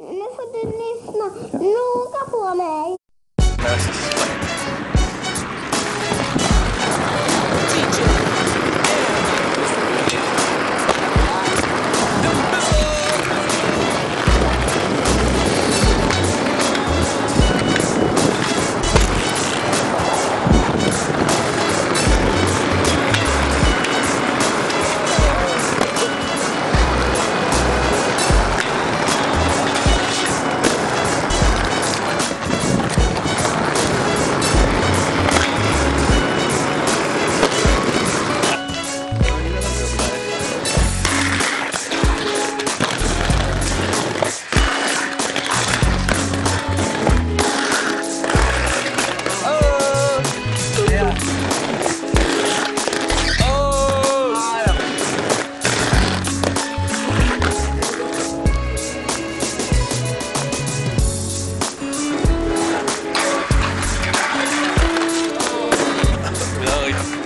Nu får du Lloyd's.